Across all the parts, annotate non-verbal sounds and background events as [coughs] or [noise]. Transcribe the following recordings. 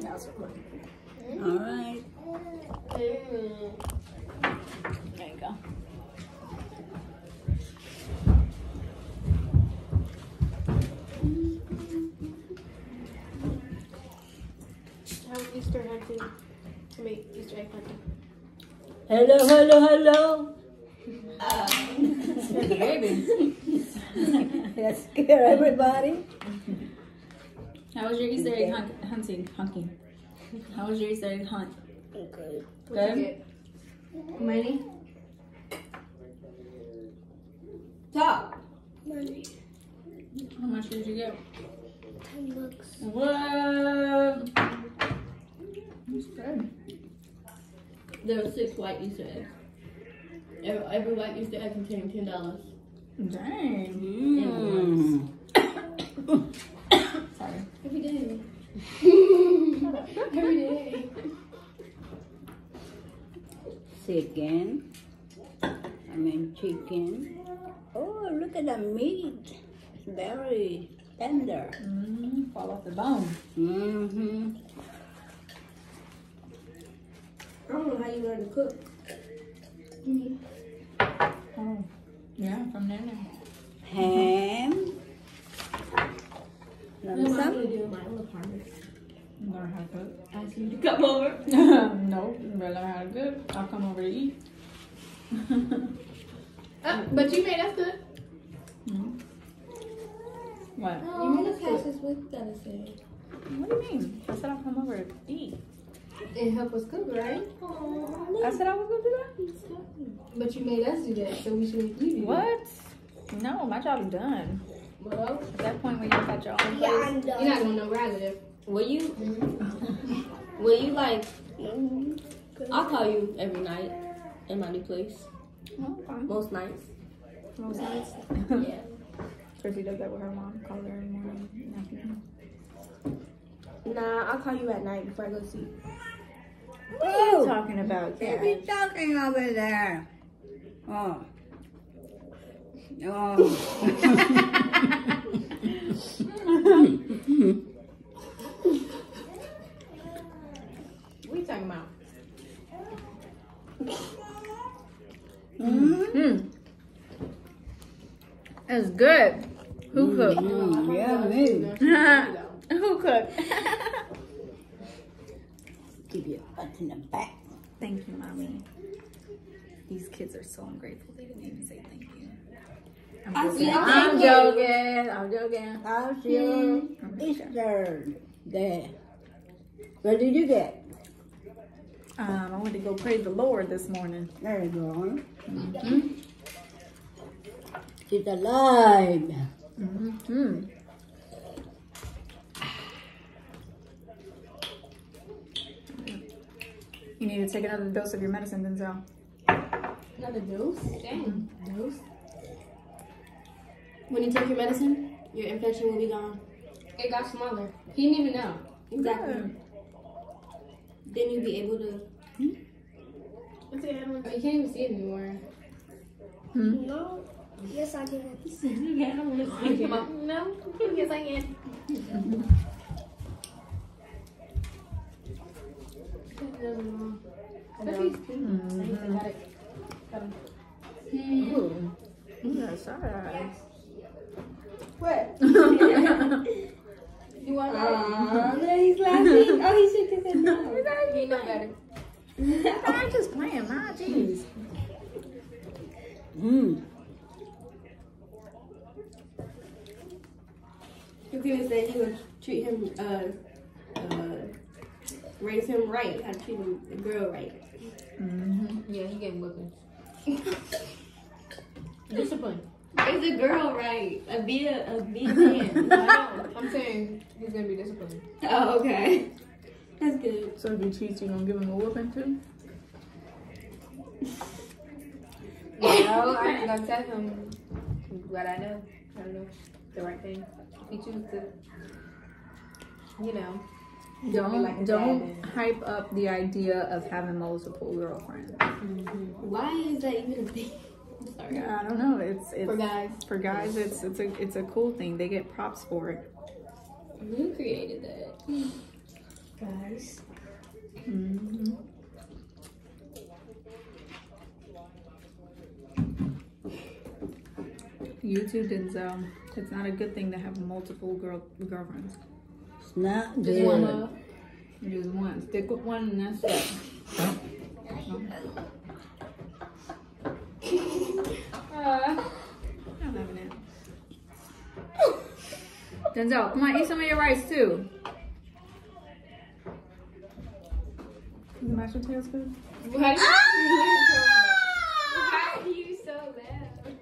That's recording. All right. There you go. How Easter hunting to make Easter egg hunting. Hello, hello, hello. baby. Let's scare everybody. How was your Easter egg hunt, hunting? Hunting. How was your Easter egg hunt? Okay. What'd Good? Money. Talk. Money. How much did you get? Ten bucks. What? That's good. There were six white Easter eggs. Every, every white Easter egg contained ten dollars. Dang. Mm. [coughs] [coughs] [coughs] Sorry. Every day. Every day. Chicken. I mean chicken. Oh, look at the meat. It's very tender. Mm, fall off the bone. Mm-hmm. I don't know how you learn to cook. Oh. Yeah, from there. Ham. What Want am I some? gonna do? My own apartment. Learn how to cook. Ask you to come over. [laughs] no, but learn how to cook. I'll come over to eat. Uh, [laughs] but you made us good. Mm. What? You made us pass this week, gotta. What do you mean? I said I'll come over to eat. And help us cook, right? I said I was gonna do that. But you made us do that, so we should make you do that. What? No, my job is done. Well, At that point when you got your own Yeah, place. I'm done. you're not gonna know where I live. Will you? [laughs] Will you like? Mm-hmm. I'll call you every night in my new place. Fine. Most nights. Most nights. Yeah. [laughs] Chrissy does that with her mom. Calls her in the morning. and afternoon. Nah, I'll call you at night before I go to sleep. What are you talking about, what are you talking over there? Oh. Oh. [laughs] [laughs] What are you talking about? mm Mm. That's good. Who cooked? Mm, yeah, me. [laughs] Who cooked? Give you a butt in the back. Thank you, mommy. These kids are so ungrateful. They didn't even say thank you. I'm joking. I'm joking. I'm joking. How's your Easter day? What did you get? Um, I went to go praise the Lord this morning. There you go. Mm-hmm. She's alive. Mm-hmm. You need to take another dose of your medicine, Denzel. Another dose? Dang. Dose? When you take your medicine, your infection will be gone. It got smaller. He didn't even know. Exactly. Then you'll be able to. Hmm? What's it? I don't know. You can't even see it anymore. Hmm? No. Yes, I can. [laughs] yeah, I don't want to Come on. No. Yes, I can. Mm-hmm. Especially got it. Got him. Ooh. Mm-hmm. Yeah, [laughs] sorry. What? [laughs] You want Aw, there he's laughing. Oh, he shook his head no. that? You know better. I'm just playing, ma. Jeez. Mmm. You could have said you would treat him, uh, uh, raise him right. How to treat him, the girl right. Mm-hmm. Yeah, he getting whipping. [laughs] Discipline. Raise a girl right. A be a, a be a man. [laughs] I know. I'm saying he's gonna be disciplined. oh, okay. That's good. So if he cheats, you gonna give him a whooping too? No, I'm gonna tell him what I know. I don't know the right thing. If he chooses to, you know, Don't like don't and- hype up the idea of having multiple girlfriends. Why is that even a thing? I'm sorry. I don't know. It's it's for guys. for guys. It's it's a it's a cool thing. They get props for it. Who created that? Guys. nice. Mm-hmm. You too, Denzel. It's not a good thing to have multiple girl girlfriends. It's not Just one. good. Just one. Stick with one and that's it. Uh, I'm having it. Denzel, come on, eat some of your rice too. Is the mashed potatoes good? Why are you, ah! why are you so loud?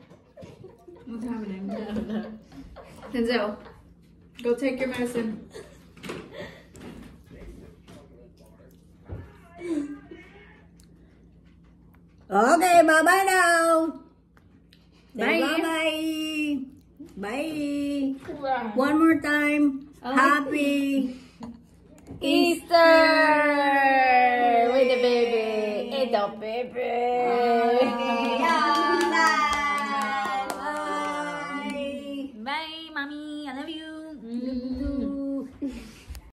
What's happening? [laughs] Denzel, go take your medicine. Okay, bye bye now. Bye. Bye bye. Bye. Right. One more time. Oh. Happy. Easter with the baby. It's a baby.